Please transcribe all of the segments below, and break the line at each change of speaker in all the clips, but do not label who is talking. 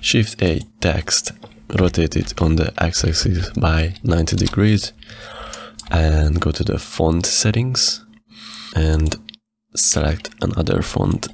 Shift A text, rotate it on the x-axis by 90 degrees and go to the font settings and select another font.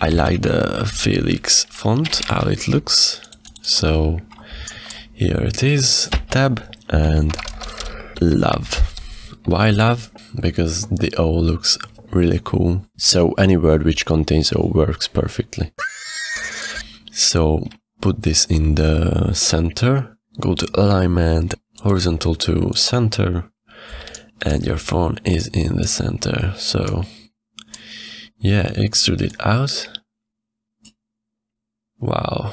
I like the Felix font, how it looks. So here it is, tab and love. Why love? Because the O looks really cool. So any word which contains O works perfectly. So put this in the center, go to alignment, horizontal to center, and your phone is in the center. So yeah, extrude it out. Wow.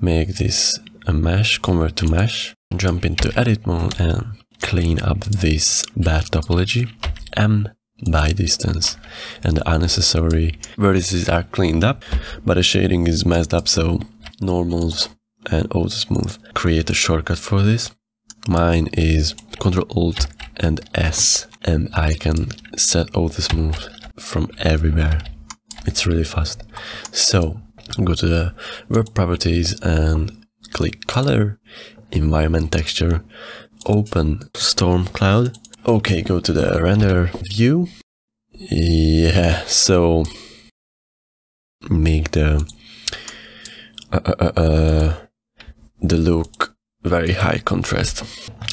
Make this a mesh, convert to mesh, jump into edit mode and clean up this bad topology. M by distance and the unnecessary vertices are cleaned up but the shading is messed up so normals and auto smooth. Create a shortcut for this. Mine is Ctrl Alt and S and I can set auto smooth from everywhere. It's really fast. So go to the web properties and click color environment texture open storm cloud. Okay, go to the render view. Yeah, so make the uh, uh, uh, uh, the look very high contrast.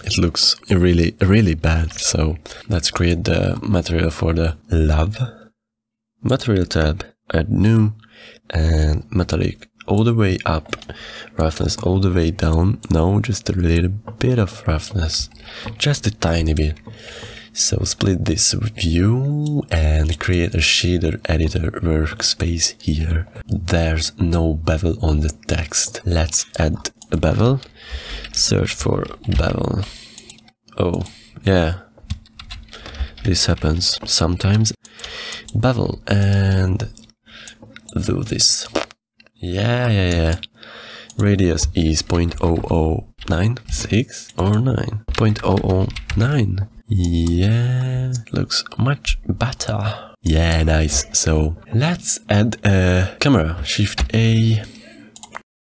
It looks really really bad. So let's create the material for the love. Material tab, add new and metallic all the way up, roughness all the way down. No, just a little bit of roughness, just a tiny bit. So split this view and create a shader editor workspace here. There's no bevel on the text. Let's add a bevel. Search for bevel. Oh, yeah. This happens sometimes. Bevel and do this. Yeah, yeah, yeah. Radius is 0.0096 or 9. 0.009. Yeah, looks much better. Yeah, nice. So let's add a camera. Shift A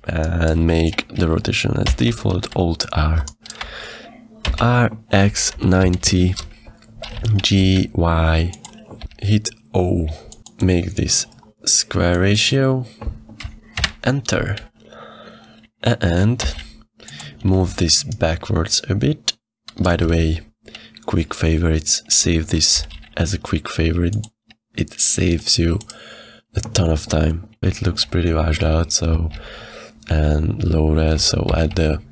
and make the rotation as default. Alt R. RX90 GY. Hit O. Make this square ratio enter and move this backwards a bit. By the way quick favorites save this as a quick favorite. It saves you a ton of time. It looks pretty washed out so and low res so add the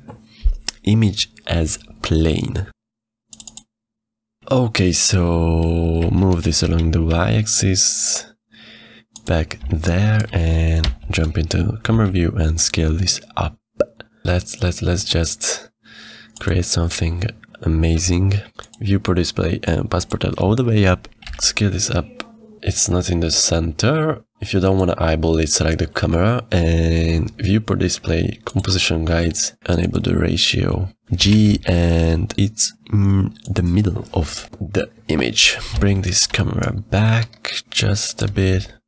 image as plane. Okay so move this along the y-axis back there and jump into camera view and scale this up. Let's let's let's just create something amazing. Viewport display and passepartout all the way up. Scale this up. It's not in the center. If you don't want to eyeball it, select the camera and viewport display composition guides, enable the ratio G and it's in the middle of the image. Bring this camera back just a bit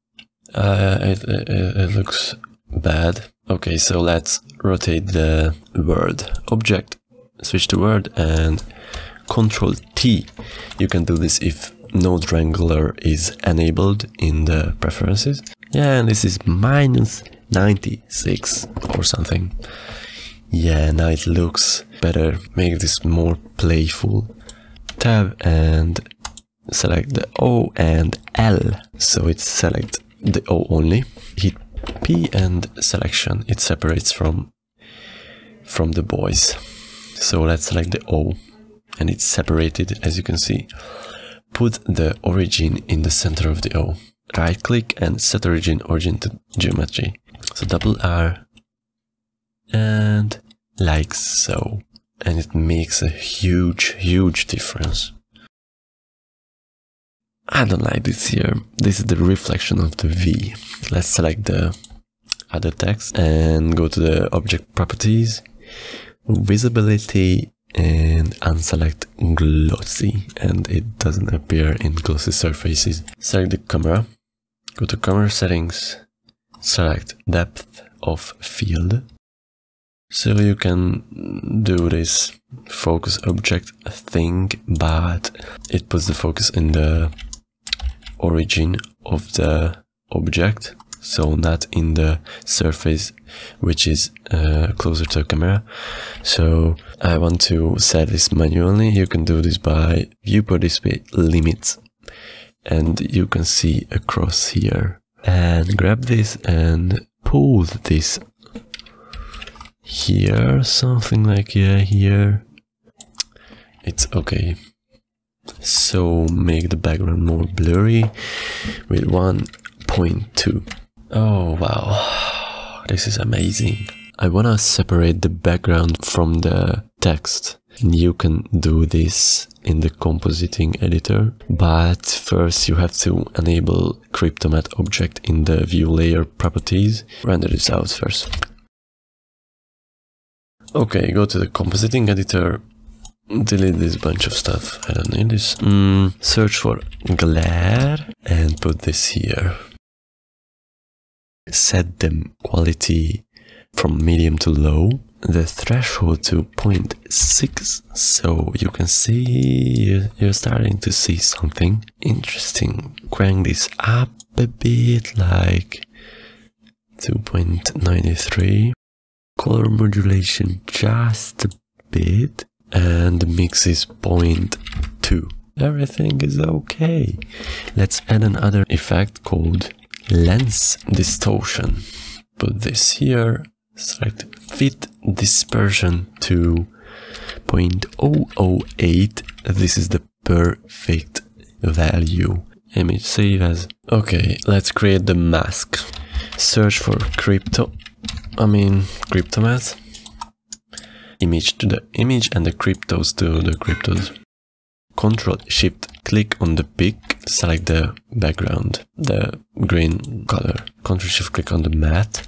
uh, it, it, it looks bad. Okay, so let's rotate the word object, switch to word and control T. You can do this if node wrangler is enabled in the preferences. Yeah, and this is minus 96 or something. Yeah, now it looks better. Make this more playful. Tab and select the O and L. So it's select the O only. Hit P and selection. It separates from from the boys. So let's select the O and it's separated as you can see. Put the origin in the center of the O. Right click and set origin origin to geometry. So double R and like so. And it makes a huge, huge difference. I don't like this here. This is the reflection of the V. Let's select the other text and go to the object properties, visibility and unselect glossy and it doesn't appear in glossy surfaces. Select the camera, go to camera settings, select depth of field. So you can do this focus object thing, but it puts the focus in the origin of the object, so not in the surface which is uh, closer to the camera. So I want to set this manually. You can do this by viewport display limits and you can see across here and grab this and pull this here, something like yeah, here. It's okay. So make the background more blurry with 1.2. Oh wow, this is amazing. I wanna separate the background from the text. And you can do this in the compositing editor, but first you have to enable Cryptomatte object in the view layer properties. Render this out first. Okay, go to the compositing editor, delete this bunch of stuff, I don't need this. Mm, search for glare and put this here. Set the quality from medium to low, the threshold to 0.6, so you can see you're starting to see something interesting. Crank this up a bit, like 2.93 color modulation just a bit and the mix is 0.2 everything is okay. Let's add another effect called lens distortion. Put this here. Select fit dispersion to 0.008 this is the perfect value. Image save as okay let's create the mask. Search for crypto I mean cryptomatte image to the image and the cryptos to the cryptos control shift click on the pick select the background the green color control shift click on the matte.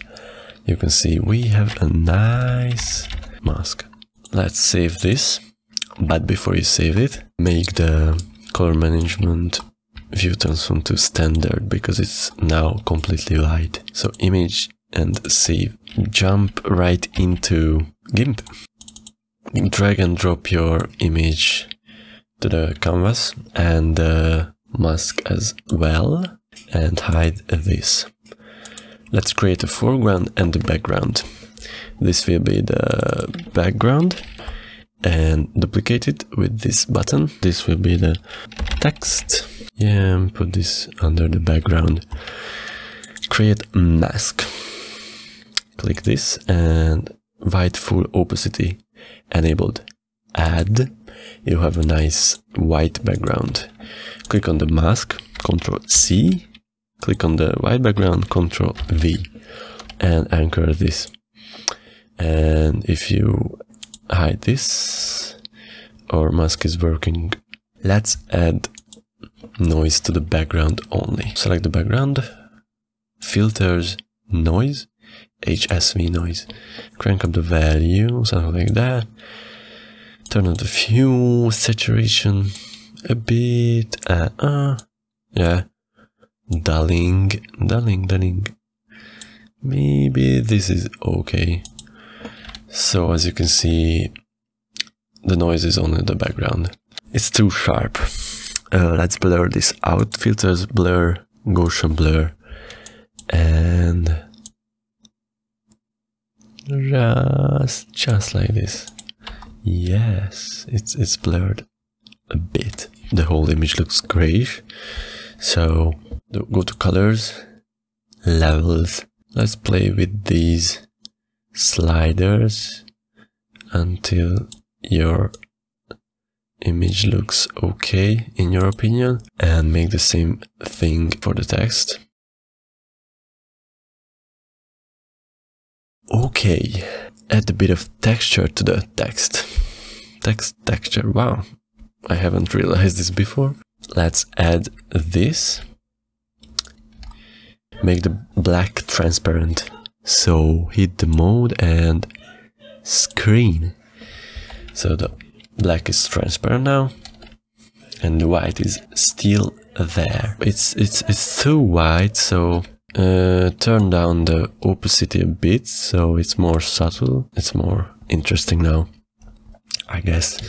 you can see we have a nice mask let's save this but before you save it make the color management view transform to standard because it's now completely light. so image and save. Jump right into GIMP. Drag and drop your image to the canvas and uh, mask as well and hide this. Let's create a foreground and a background. This will be the background and duplicate it with this button. This will be the text. Yeah, put this under the background. Create mask click this and white full opacity enabled. Add. You have a nice white background. Click on the mask Control C. Click on the white background Control V. And anchor this. And if you hide this our mask is working. Let's add noise to the background only. Select the background. Filters noise HSV noise. Crank up the value, something like that. Turn on the fuel saturation a bit. Uh, uh, yeah. Dulling, dulling, dulling. Maybe this is okay. So as you can see, the noise is only the background. It's too sharp. Uh, let's blur this out. Filters, blur, Gaussian blur, and just just like this. Yes it's it's blurred a bit. The whole image looks grayish. So go to colors levels. Let's play with these sliders until your image looks okay in your opinion and make the same thing for the text Okay, add a bit of texture to the text. Text texture, wow, I haven't realized this before. Let's add this. Make the black transparent. So hit the mode and screen. So the black is transparent now and the white is still there. It's it's it's too white, so uh, turn down the opacity a bit so it's more subtle. It's more interesting now, I guess.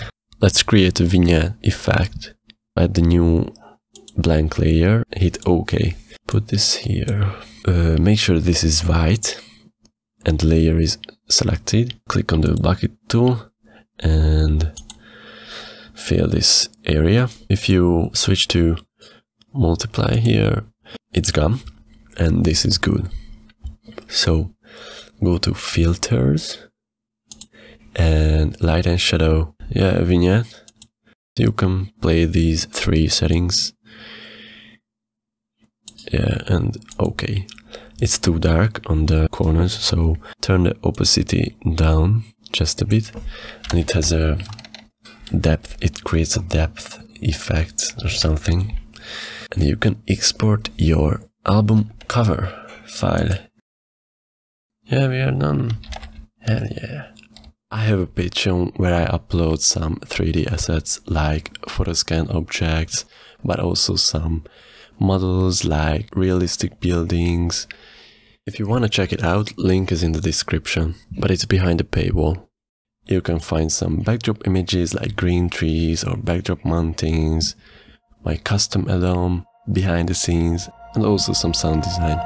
Let's create a vignette effect. Add the new blank layer, hit OK. Put this here. Uh, make sure this is white and layer is selected. Click on the bucket tool and fill this area. If you switch to multiply here, it's gone and this is good. So go to filters and light and shadow. Yeah, vignette. You can play these three settings. Yeah, and okay. It's too dark on the corners, so turn the opacity down just a bit. And it has a depth, it creates a depth effect or something. And you can export your album cover file. Yeah, we are done. Hell yeah. I have a Patreon where I upload some 3D assets like photoscan objects, but also some models like realistic buildings. If you want to check it out, link is in the description, but it's behind the paywall. You can find some backdrop images like green trees or backdrop mountains, my custom add-on, behind the scenes, and also some sound design.